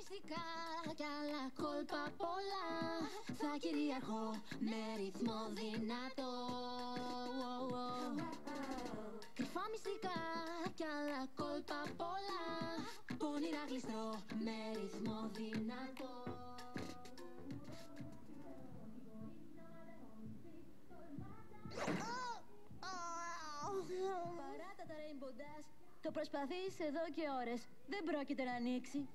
μυστικά κι άλλα κόλπα πολλά Θα κυριαρχώ με ρυθμό δυνατό Ω, ω. Κρυφά μυστικά κι άλλα κόλπα πολλά Πόνιρα γλιστρώ με ρυθμό δυνατό Παράτα τα Rainbow Dash. Το προσπαθείς εδώ και ώρες. Δεν πρόκειται να ανοίξει.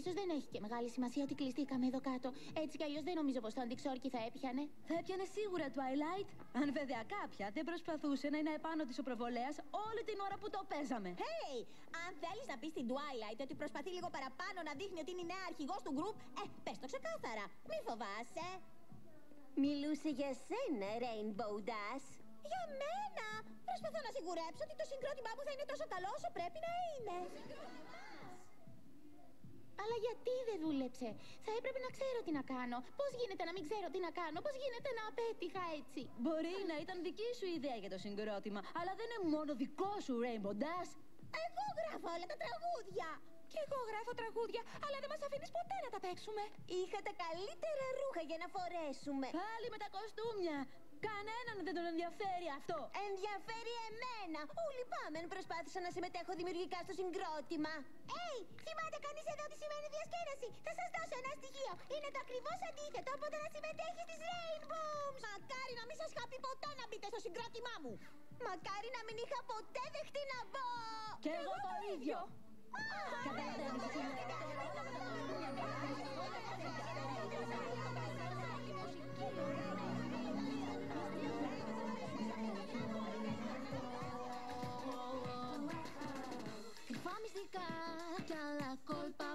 Ίσως δεν έχει και μεγάλη σημασία ότι κλειστήκαμε εδώ κάτω. Έτσι κι αλλιώς δεν νομίζω πως το αντιξόρκι θα έπιανε. Θα έπιανε σίγουρα Twilight. Αν βέβαια κάποια δεν προσπαθούσε να είναι επάνω της ο προβολέας όλη την ώρα που το παίζαμε. Hey! Αν θέλεις να πεις στην Twilight ότι προσπαθεί λίγο παραπάνω να δείχνει ότι είναι η νέα αρχηγός του γκρουπ, ε, πες το ξεκάθαρα. Μη φοβάσαι. Μιλούσε για σένα, Rainbow Dash. Για μένα! Προσπαθώ να σιγουρέψω ότι το συγκρότημά μου θα είναι τόσο καλό όσο πρέπει να είναι. Αλλά γιατί δεν δούλεψε; Θα έπρεπε να ξέρω τι να κάνω. Πώς γίνεται να μην ξέρω τι να κάνω; Πώς γίνεται να απέτυχα έτσι; Μπορεί να ήταν δική σου ιδέα για το συγκρότημα, αλλά δεν είναι μόνο δικό σου Rainbow Dash. Εγώ γράφω όλα τα τραγούδια. Και εγώ γράφω τραγούδια, αλλά δεν μας αφήνεις ποτέ να τα παίξουμε Είχα τα καλύτερα ρούχα για να φορέσουμε. Πάλι με τα κοστούμια. Κανέναν δεν τον ενδιαφέρει αυτό. Ενδιαφέρει εμένα. Ού, λυπάμαι, προσπάθησα να συμμετέχω δημιουργικά στο συγκρότημα. Hey, θυμάται κανείς εδώ τι σημαίνει διασκέδαση; Θα σας δώσω ένα στοιχείο. Είναι το ακριβώς αντίθετο από το να συμμετέχει στις Rainbows. Μακάρι να μην σας είχα πει ποτέ να μπείτε στο συγκρότημά μου. Μακάρι να μην είχα ποτέ δεχτεί να μπω. Και εγώ το ίδιο. Α, ella la culpa.